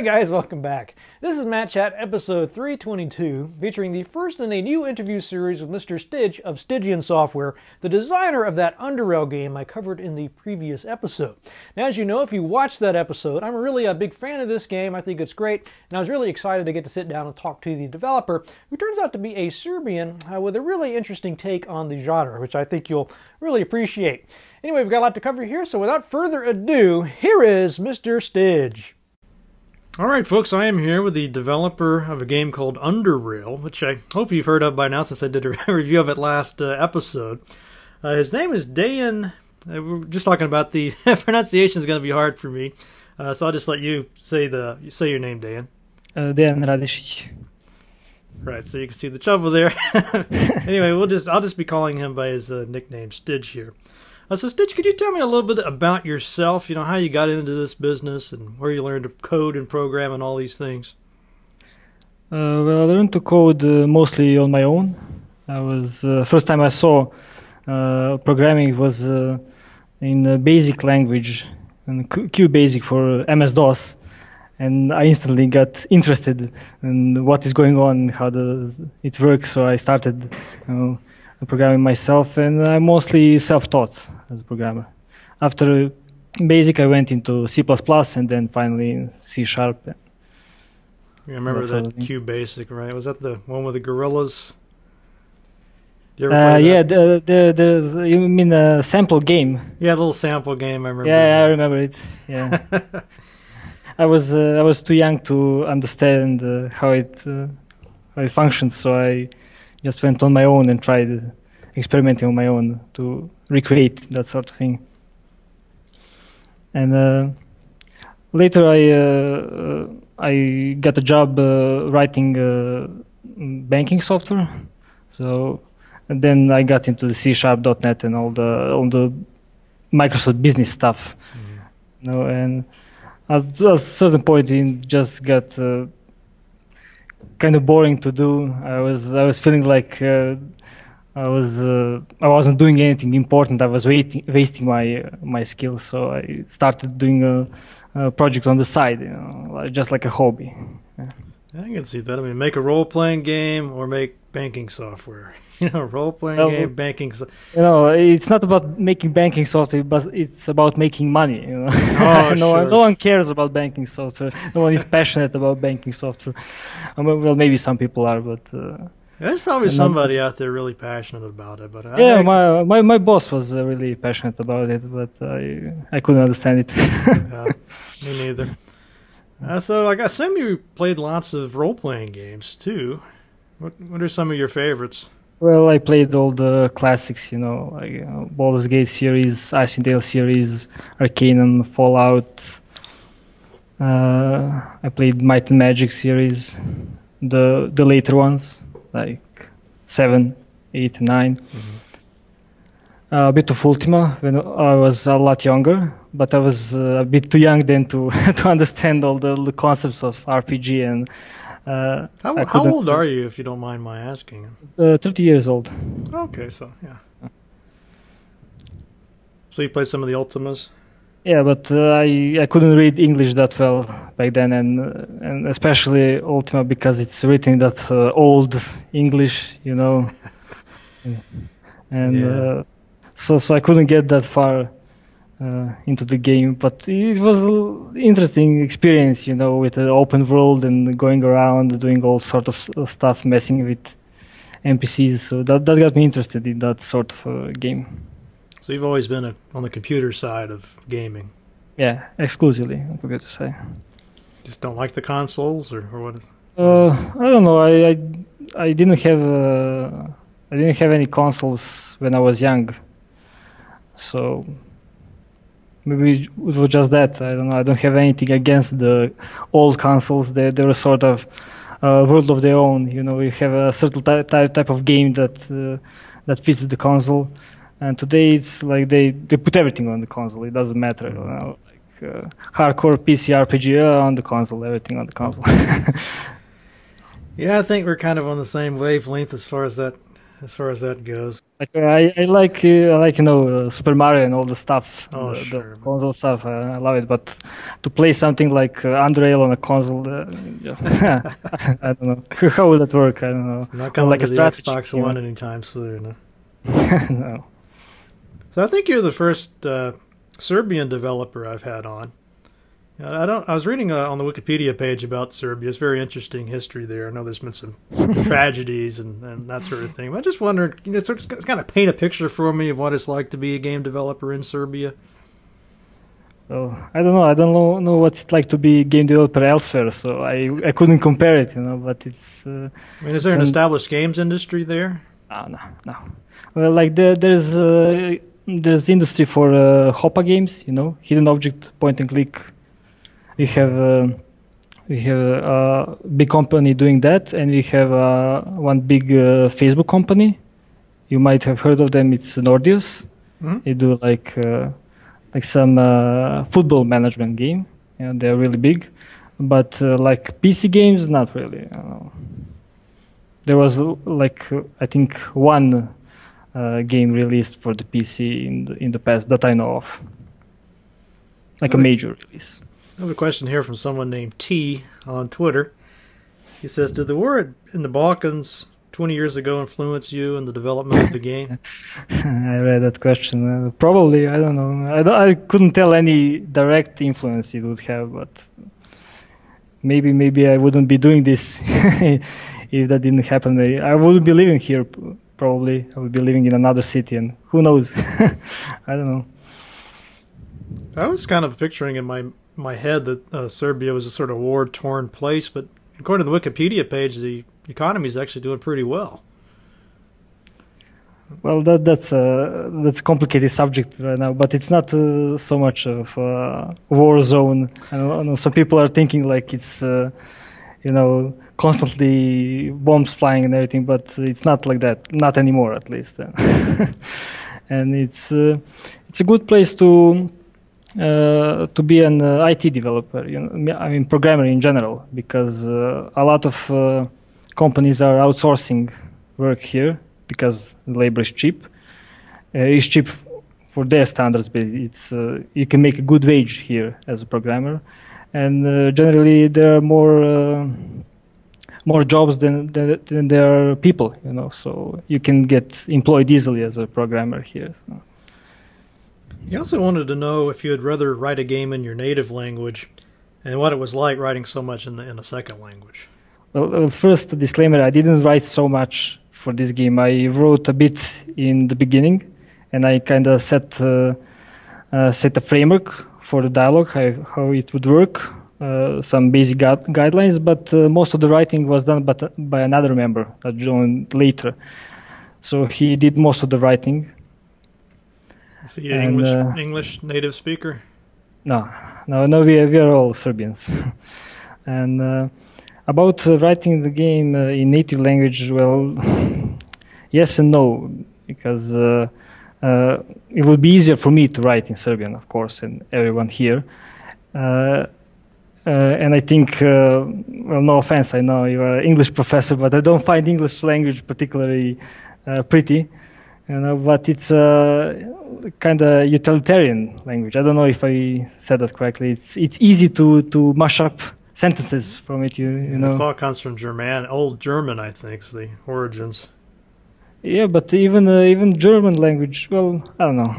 Hi guys, welcome back. This is Matt Chat episode 322, featuring the first in a new interview series with Mr. Styg of Stygian Software, the designer of that Underrail game I covered in the previous episode. Now as you know, if you watched that episode, I'm really a big fan of this game, I think it's great, and I was really excited to get to sit down and talk to the developer, who turns out to be a Serbian uh, with a really interesting take on the genre, which I think you'll really appreciate. Anyway, we've got a lot to cover here, so without further ado, here is Mr. Styg. All right, folks, I am here with the developer of a game called Underrail, which I hope you've heard of by now since I did a review of it last uh, episode. Uh, his name is Dan... Uh, we're just talking about the pronunciation is going to be hard for me, uh, so I'll just let you say the say your name, Dan. Uh, Dejan Radišić. Right, so you can see the trouble there. anyway, we'll just I'll just be calling him by his uh, nickname, Styg here. Uh, so, Styg, could you tell me a little bit about yourself? You know, how you got into this business and where you learned to code and program and all these things? Uh, well, I learned to code uh, mostly on my own. I was uh, first time I saw uh, programming was uh, in basic language and Q Basic for MS DOS, and I instantly got interested in what is going on, how does it work. So I started. You know, programming myself, and I'm mostly self-taught as a programmer. After Basic, I went into C++, and then finally C Sharp. Yeah, I remember that Q Basic, right? Was that the one with the gorillas? Uh, yeah, the, the, there's you mean a sample game? Yeah, a little sample game. I remember. Yeah, I remember it. Yeah, I was uh, I was too young to understand uh, how it uh, how it functions, so I just went on my own and tried experimenting on my own to recreate that sort of thing. And uh, later I uh, I got a job uh, writing uh, banking software. So and then I got into the C sharp .NET and all the all the Microsoft business stuff. Mm-hmm. You know, and at a certain point it just got uh, kind of boring to do. I was I was feeling like uh, I was uh, I wasn't doing anything important. I was waiting, wasting my uh, my skills. So I started doing a, a, project on the side, you know, just like a hobby. Yeah. I can see that. I mean, make a role playing game or make banking software. you know, role playing well, game, banking. So- you know, it's not about making banking software, but it's about making money. You know, oh, no, sure. no one cares about banking software. No one is passionate about banking software. I mean, well, maybe some people are, but. Uh, there's probably somebody out there really passionate about it, but yeah, my, my my boss was uh, really passionate about it, but I I couldn't understand it. yeah, me neither. Uh, so I assume you played lots of role playing games too. What What are some of your favorites? Well, I played all the classics, you know, like uh, Baldur's Gate series, Icewind Dale series, Arcanum, Fallout. Uh, I played Might and Magic series, the the later ones, like seven, eight, nine. Mm-hmm. Uh, a bit of Ultima when I was a lot younger, but I was uh, a bit too young then to to understand all the, the concepts of RPG and uh, how, how old are you, if you don't mind my asking? Uh, 30 years old. Okay, so yeah. So you played some of the Ultimas? Yeah, but uh, I I couldn't read English that well back then, and uh, and especially Ultima because it's written that uh, old English, you know, and yeah. Uh, so so I couldn't get that far uh, into the game. But it was an interesting experience, you know, with the open world and going around, doing all sort of stuff, messing with NPCs. So that that got me interested in that sort of uh, game. So you've always been a, on the computer side of gaming. Yeah, exclusively I on computer side. Just don't like the consoles, or, or what? Is, uh, I don't know. I I, I didn't have uh, I didn't have any consoles when I was young, so maybe it was just that. I don't know. I don't have anything against the old consoles. They they're sort of uh, world of their own. You know, you have a certain type type of game that uh, that fits the console. And today it's like they, they put everything on the console. It doesn't matter. You know, like uh, hardcore PC RPG uh, on the console, everything on the console. yeah, I think we're kind of on the same wavelength as far as that as far as that goes. Like I, I like uh, I like you know uh, Super Mario and all the stuff, Oh, the, sure. the console stuff. Uh, I love it, but to play something like uh, Underrail on a console, uh, just I don't know how would that work. I don't know. Not coming like to a the strategy, Xbox. One anytime soon. no. So I think you're the first uh, Serbian developer I've had on. I don't. I was reading uh, on the Wikipedia page about Serbia. It's very interesting history there. I know there's been some tragedies and, and that sort of thing. I just wondered, you know, sort of kind of paint a picture for me of what it's like to be a game developer in Serbia. So I don't know. I don't know, know what it's like to be a game developer elsewhere. So I I couldn't compare it, you know. But it's uh, I mean, is there an established games industry there? no, no, no. Well, like there, there's uh, there's industry for uh, Hopa games, you know, hidden object, point and click. We have uh, we have a big company doing that, and we have uh, one big uh, Facebook company. You might have heard of them. It's Nordeus. Mhm. They do like uh, like some uh, football management game. Yeah, they're really big, but uh, like PC games, not really. Uh, there was uh, like uh, I think one uh, game released for the PC in the, in the past that I know of, like a major release. I have a question here from someone named T on Twitter. He says, "Did the war in the Balkans 20 years ago influence you in the development of the game?" I read that question. Uh, probably, I don't know. I, don't, I couldn't tell any direct influence it would have, but maybe maybe I wouldn't be doing this if that didn't happen. I, I wouldn't be living here. Probably, I would be living in another city, and who knows? I don't know. I was kind of picturing in my my head that uh, Serbia was a sort of war torn place, but according to the Wikipedia page, the economy is actually doing pretty well. Well, that that's a that's a complicated subject right now, but it's not uh, so much of a war zone. I know, I know some people are thinking like it's, uh, you know, constantly bombs flying and everything, but it's not like that. Not anymore, at least. and it's uh, it's a good place to uh, to be an uh, IT developer. You know, I mean, programmer in general, because uh, a lot of uh, companies are outsourcing work here because labor is cheap. Uh, it's cheap for their standards, but it's you can make a good wage here as a programmer, and generally there are more more jobs than, than than there are people. You know, so you can get employed easily as a programmer here. So. He also wanted to know if you'd rather write a game in your native language, and what it was like writing so much in the in a second language. Well, well, first disclaimer: I didn't write so much for this game. I wrote a bit in the beginning, and I kind of set uh, uh, set a framework for the dialogue, how, how it would work, uh, some basic gu- guidelines. But uh, most of the writing was done by, by another member that joined later. So he did most of the writing. Is he an English uh, English native speaker? No, no, no. We are, we are all Serbians. and uh, about uh, writing the game uh, in native language, well, yes and no, because uh, uh, it would be easier for me to write in Serbian, of course, and everyone here. Uh, and I think, uh, well, no offense, I know you're an English professor, but I don't find English language particularly uh, pretty. You know, but it's a kind of utilitarian language. I don't know if I said that correctly. It's it's easy to to mash up sentences from it. You you know. This all comes from German, old German, I think, is the origins. Yeah, but even uh, even German language, well, I don't know.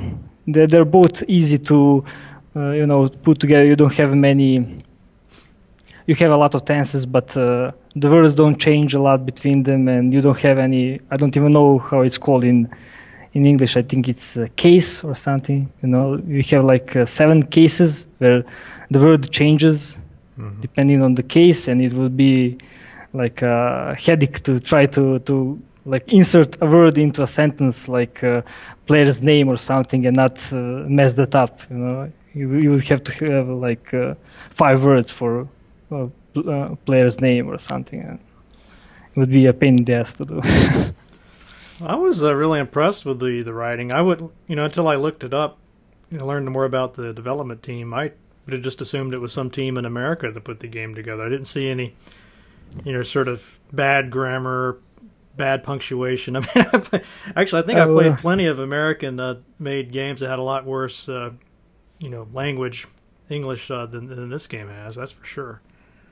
They're they're both easy to, uh, you know, put together. You don't have many. You have a lot of tenses, but uh, the words don't change a lot between them, and you don't have any. I don't even know how it's called in in English. I think it's a case or something. You know, you have like uh, seven cases where the word changes depending on the case, and it would be like a headache to try to to like insert a word into a sentence like uh, player's name or something and not uh, mess that up you know you, you would have to have like uh, five words for uh, pl- uh, player's name or something and it would be a pain in the ass to do I was uh, really impressed with the, the writing. I would, you know, until I looked it up, know, learned more about the development team. I would have just assumed it was some team in America that put the game together. I didn't see any, you know, sort of bad grammar, bad punctuation. I mean, actually, I think I Oh, played uh, plenty of American-made games that had a lot worse, uh, you know, language English uh, than, than this game has. That's for sure.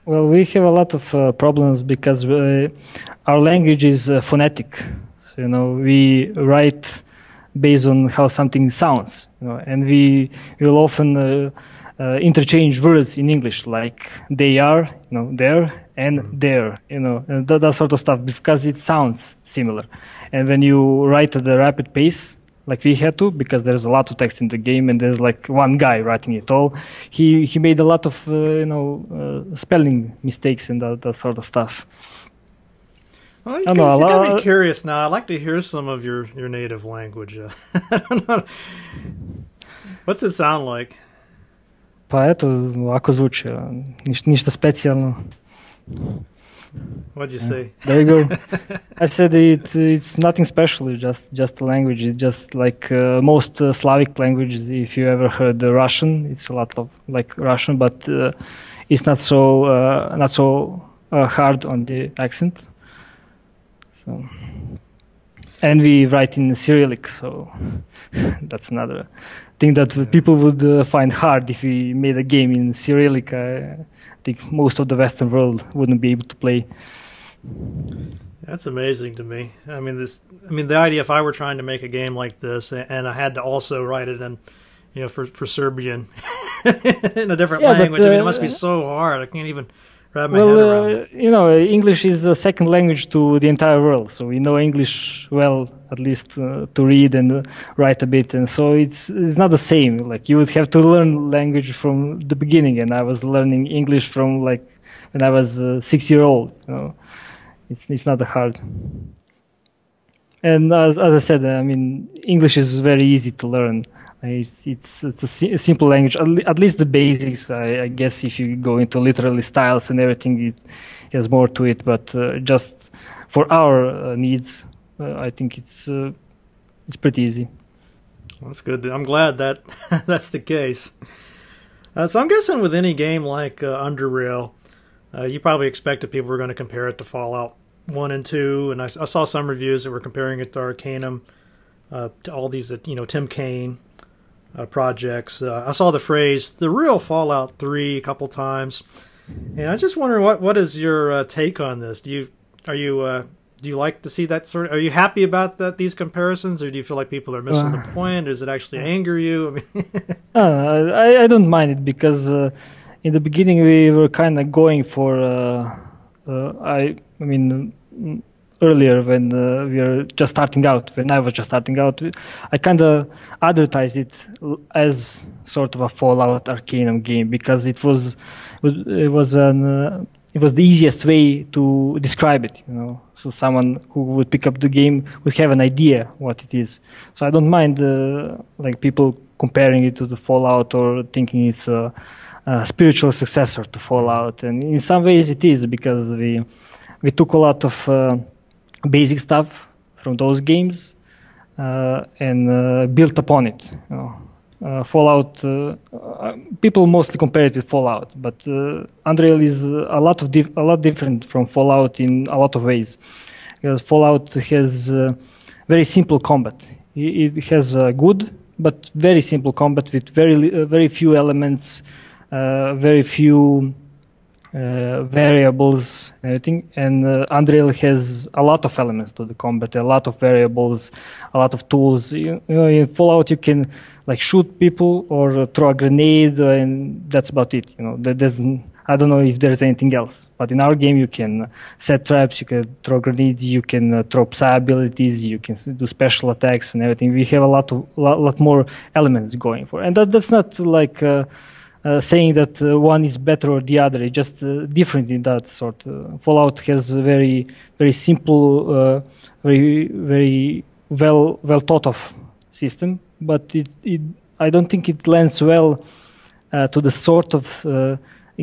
Well, we have a lot of uh, problems because uh, our language is uh, phonetic. So, you know, we write based on how something sounds, you know, and we will often uh, uh, interchange words in English like they are, you know, there and there, you know, and that, that sort of stuff because it sounds similar. And when you write at a rapid pace, like we had to because there's a lot of text in the game and there's like one guy writing it all he he made a lot of uh, you know uh, spelling mistakes and that, that sort of stuff well, you, I'm curious now. I'd like to hear some of your, your native language. Uh, What's it sound like? Pa eto, ovako ništa specijalno. What'd you say? There you go. I said it, it's nothing special, it's just, just a language. It's just like uh, most uh, Slavic languages. If you ever heard the Russian, it's a lot of like Russian, but uh, it's not so, uh, not so uh, hard on the accent. So, and we write in Cyrillic, so that's another thing that people would uh, find hard if we made a game in Cyrillic. I think most of the Western world wouldn't be able to play. That's amazing to me. I mean, this. I mean, the idea if I were trying to make a game like this, and I had to also write it in, you know, for for Serbian in a different Yeah, but, language. I mean, it must uh, be so hard. I can't even wrap my head around. Well, uh, you know, English is a second language to the entire world, so we know English well, at least uh, to read and uh, write a bit, and so it's it's not the same. Like you would have to learn language from the beginning, and I was learning English from like when I was uh, six year old. You know, it's it's not that hard. And as as I said, I mean, English is very easy to learn. It's it's, it's a, si- a simple language. At, le- at least the basics. I, I guess if you go into literally styles and everything, it has more to it. But uh, just for our uh, needs, uh, I think it's uh, it's pretty easy. That's good. I'm glad that that's the case. Uh, so I'm guessing with any game like uh, Underrail, uh, you probably expected people were going to compare it to Fallout One and Two, and I saw some reviews that were comparing it to Arcanum, to all these, you know, Tim Cain uh, projects. Uh, I saw the phrase "the real Fallout 3" a couple times, and I just wonder what what is your uh, take on this? Do you are you uh, do you like to see that sort of? Are you happy about that these comparisons, or do you feel like people are missing the Uh, point? Does it actually anger you? I mean, Uh, I, I don't mind it because uh, in the beginning we were kind of going for uh, uh, I I mean earlier when uh, we were just starting out when I was just starting out I kind of advertised it as sort of a Fallout Arcanum game because it was it was an uh, it was the easiest way to describe it you know. So someone who would pick up the game would have an idea what it is. So I don't mind uh, like people comparing it to the Fallout or thinking it's a, a spiritual successor to Fallout. And in some ways it is because we we took a lot of uh, basic stuff from those games uh, and uh, built upon it. You know. uh, Fallout, uh, uh, people mostly compare it with Fallout, but uh, Underrail is a lot of a lot different from Fallout in a lot of ways. Because Fallout has very simple combat. It, it has good but very simple combat with very very few elements, very few uh, variables and everything. And uh, Underrail has a lot of elements to the combat, a lot of variables, a lot of tools. You, you know, in Fallout you can like shoot people or uh, throw a grenade, uh, and that's about it. You know, there- there's i don't know if there's anything else. But in our game you can set traps, you can throw grenades, you can uh, throw psi abilities, you can do special attacks and everything. We have a lot of lot, lot more elements going for, and that, that's not like. Uh, saying that uh, one is better or the other. It's just uh, different in that sort. Fallout has a very, very simple, very, very well, well thought of system, but it, it, I don't think it lends well to the sort of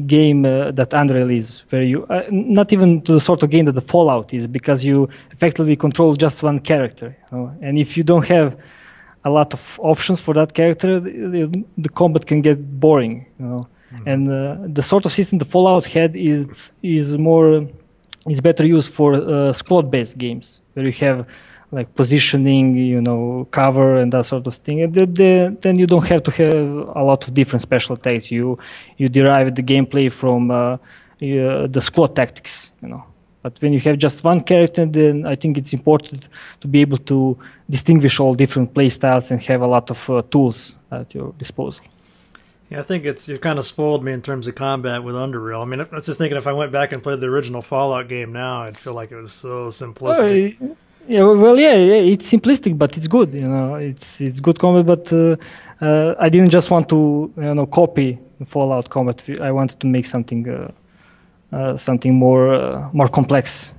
game uh, that Underrail is. Where you, uh, not even to the sort of game that the Fallout is, because you effectively control just one character, you know? and if you don't have a lot of options for that character, the, the combat can get boring, you know. And uh, the sort of system the Fallout had is is more is better used for uh, squad-based games where you have like positioning, you know, cover and that sort of thing. And the, the, then you don't have to have a lot of different special attacks. You you derive the gameplay from uh, the squad tactics, you know. But when you have just one character, then I think it's important to be able to distinguish all different play styles and have a lot of uh, tools at your disposal. Yeah, I think it's you've kind of spoiled me in terms of combat with Underrail. I mean, I was just thinking if I went back and played the original Fallout game now, I'd feel like it was so simplistic. Uh, yeah, well, yeah, it's simplistic, but it's good. You know, it's it's good combat. But uh, uh, I didn't just want to you know copy Fallout combat. I wanted to make something uh, something more uh, more complex.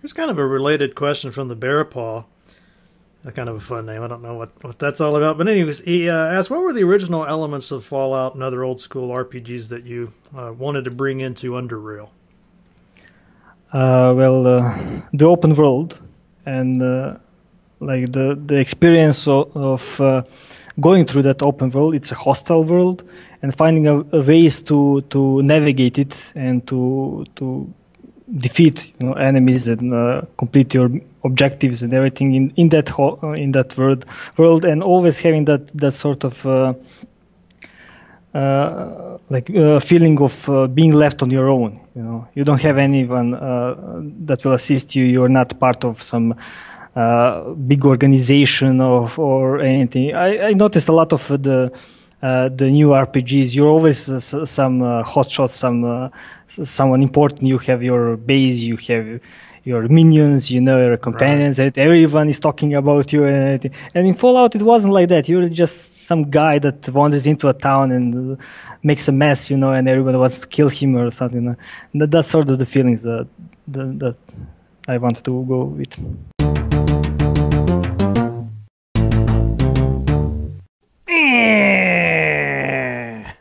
Here's kind of a related question from the Bear Paw. A kind of a fun name. I don't know what, what that's all about. But anyways, he uh, asked, what were the original elements of Fallout and other old school RPGs that you uh, wanted to bring into Underrail? Uh, well, uh, the open world and uh, like the the experience of, of uh, going through that open world. It's a hostile world, and finding a, a ways to to navigate it and to to defeat you know enemies and uh, complete your objectives and everything in in that ho- uh, in that world world and always having that that sort of uh, uh, like uh, feeling of uh, being left on your own you know you don't have anyone that will assist you you're not part of some big organization of or anything I, I noticed a lot of the uh, the new RPGs, you're always uh, some uh, hotshot, some someone important. You have your base, you have your minions, you know, your companions, right. everyone is talking about you. And, and in Fallout, it wasn't like that. You're just some guy that wanders into a town and makes a mess, you know, and everybody wants to kill him or something. That, that's sort of the feelings that, that, that I want to go with.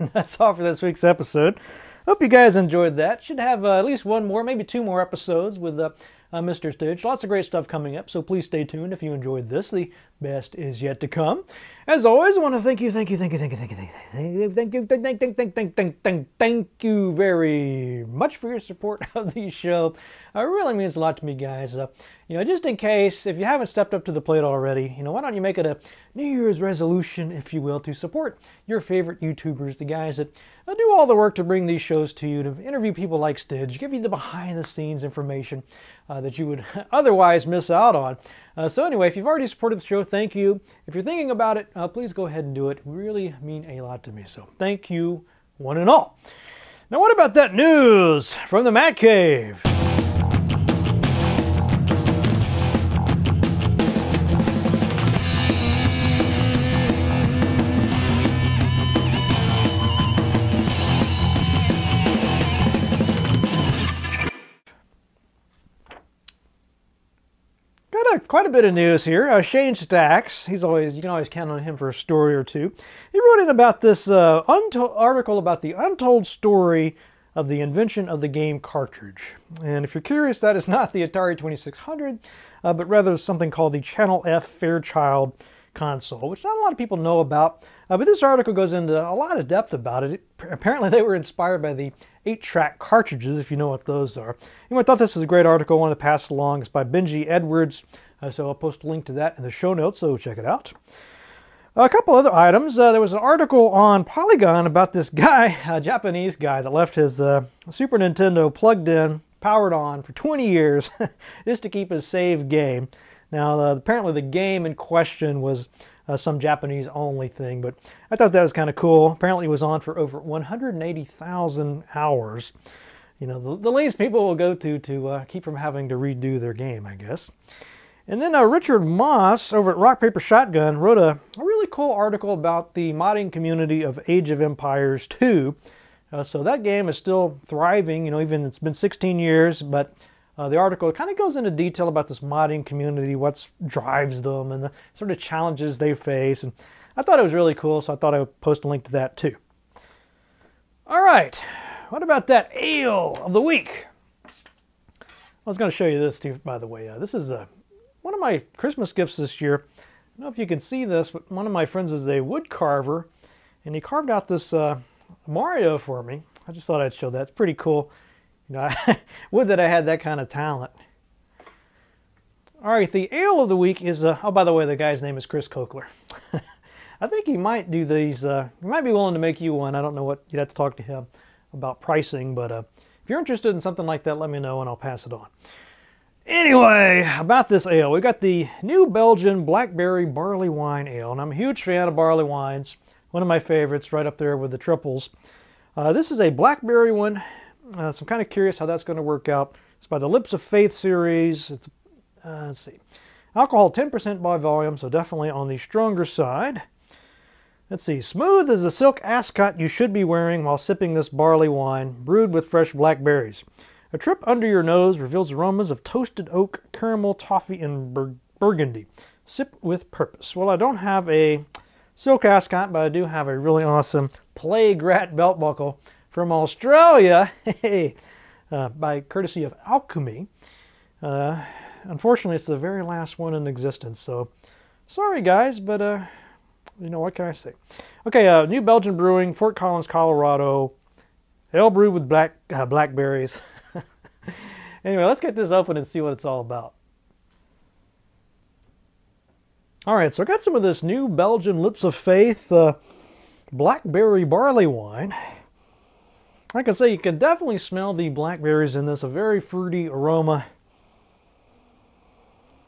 that's all for this week's episode. Hope you guys enjoyed that. Should have uh, at least one more, maybe two more episodes with uh, uh, Mr. Styg. Lots of great stuff coming up, so please stay tuned if you enjoyed this. The best is yet to come. As always, I want to thank you, thank you, thank you, thank you, thank you, thank you, thank you, thank, you, thank, thank, thank, thank, thank, thank, thank you very much for your support of the show. It really means a lot to me, guys. Uh, you know, just in case, if you haven't stepped up to the plate already, you know, why don't you make it a New Year's resolution, if you will, to support your favorite YouTubers, the guys that uh, do all the work to bring these shows to you, to interview people like Styg, give you the behind-the-scenes information uh, that you would otherwise miss out on. Uh, so anyway, if you've already supported the show, thank you. If you're thinking about it, uh, please go ahead and do it. it really mean a lot to me. So thank you, one and all. Now, what about that news from the Matt Cave? Quite a bit of news here. Uh, Shane Stacks, he's always you can always count on him for a story or two. He wrote in about this uh, article about the untold story of the invention of the game cartridge. And if you're curious, that is not the Atari 2600, uh, but rather something called the Channel F Fairchild console, which not a lot of people know about. Uh, but this article goes into a lot of depth about it. it. Apparently, they were inspired by the 8-track cartridges, if you know what those are. Know, I thought this was a great article. I wanted to pass it along. It's by Benji Edwards. Uh, so I'll post a link to that in the show notes, so check it out. A couple other items. Uh, there was an article on Polygon about this guy, a Japanese guy, that left his uh, Super Nintendo plugged in, powered on for 20 years just to keep his save game. Now, uh, apparently the game in question was uh, some Japanese only thing, but I thought that was kind of cool. Apparently it was on for over 180,000 hours. You know, the, the least people will go to to uh, keep from having to redo their game, I guess. And then uh, Richard Moss over at Rock Paper Shotgun wrote a, a, really cool article about the modding community of Age of Empires 2. Uh, so that game is still thriving, you know, even it's been 16 years, but uh, the article it kind of goes into detail about this modding community, what drives them, and the sort of challenges they face. And I thought it was really cool, so I thought I would post a link to that too. All right, what about that ale of the week? I was going to show you this too, by the way. Uh, this is a one of my Christmas gifts this year, I don't know if you can see this, but one of my friends is a wood carver, and he carved out this uh, Mario for me. I just thought I'd show that. It's pretty cool. You know, would that I had that kind of talent. All right, the ale of the week is, uh, oh, by the way, the guy's name is Chris Kokler. I think he might do these, uh, he might be willing to make you one. I don't know what, you'd have to talk to him about pricing, but uh, if you're interested in something like that, let me know and I'll pass it on. Anyway, about this ale, we got the New Belgium Blackberry Barley Wine Ale, and I'm a huge fan of barley wines. One of my favorites, right up there with the triples. Uh, this is a blackberry one, uh, so I'm kind of curious how that's going to work out. It's by the Lips of Faith series. It's uh, let's see. Alcohol 10% by volume, so definitely on the stronger side. Let's see. Smooth as the silk ascot you should be wearing while sipping this barley wine, brewed with fresh blackberries. A trip under your nose reveals aromas of toasted oak, caramel, toffee, and bur burgundy. Sip with purpose. Well, I don't have a silk ascot, but I do have a really awesome plague rat belt buckle from Australia, uh, by courtesy of Alchemy. Uh, unfortunately, it's the very last one in existence. So, sorry guys, but uh, you know what can I say? Okay, uh, New Belgium Brewing, Fort Collins, Colorado. Ale brewed with black uh, blackberries. anyway, let's get this open and see what it's all about. All right, so I got some of this New Belgium Lips of Faith uh, blackberry barley wine. I can say you can definitely smell the blackberries in this, a very fruity aroma.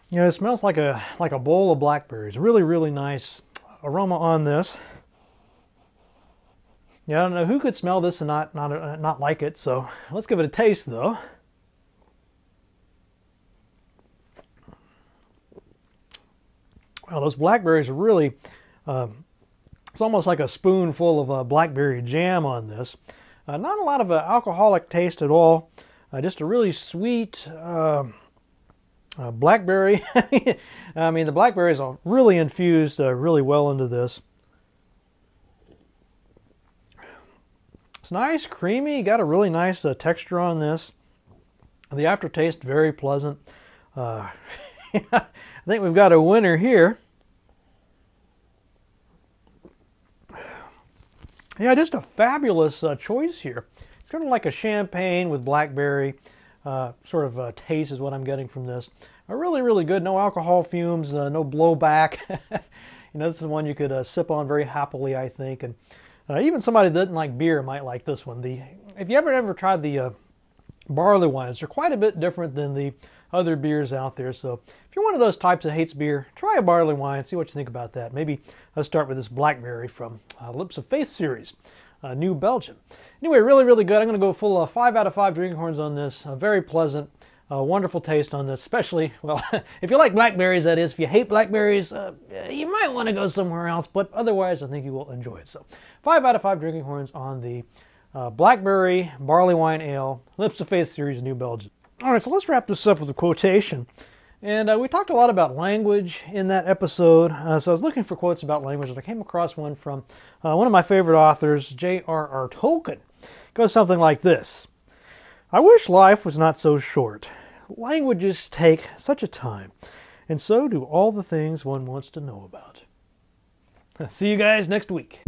You know, it smells like a like a bowl of blackberries. Really, really nice aroma on this. Yeah, I don't know who could smell this and not not uh, not like it. So let's give it a taste, though. Well, those blackberries are really. Um, it's almost like a spoonful of uh, blackberry jam on this. Uh, not a lot of uh, alcoholic taste at all. Uh, just a really sweet. Um, uh, blackberry, I mean the blackberries are really infused uh, really well into this. It's nice, creamy, got a really nice uh, texture on this. The aftertaste very pleasant. I think we've got a winner here. Yeah, just a fabulous uh, choice here. It's kind of like a champagne with blackberry uh, sort of uh, taste is what I'm getting from this. Really, really good. No alcohol fumes, uh, no blowback. you know, this is one you could uh, sip on very happily, I think. And uh, even somebody that doesn't like beer might like this one. The If you ever ever tried the barley wines, they're quite a bit different than the other beers out there. So if you're one of those types that hates beer, try a barley wine, see what you think about that. Maybe let's start with this blackberry from Lips of Faith series uh, New Belgium. Anyway, really, really good. I'm going to go full uh, 5 out of 5 drinking horns on this. Uh, very pleasant. Uh, wonderful taste on this, especially, well, if you like blackberries, that is. If you hate blackberries, uh, you might want to go somewhere else, but otherwise, I think you will enjoy it. So, 5 out of 5 drinking horns on the uh, Blackberry Barley Wine Ale, Lips of Faith Series, New Belgium. All right, so let's wrap this up with a quotation. And uh, we talked a lot about language in that episode. Uh, so I was looking for quotes about language, and I came across one from uh, one of my favorite authors, J.R.R. Tolkien. It goes something like this I wish life was not so short. Languages take such a time, and so do all the things one wants to know about. See you guys next week.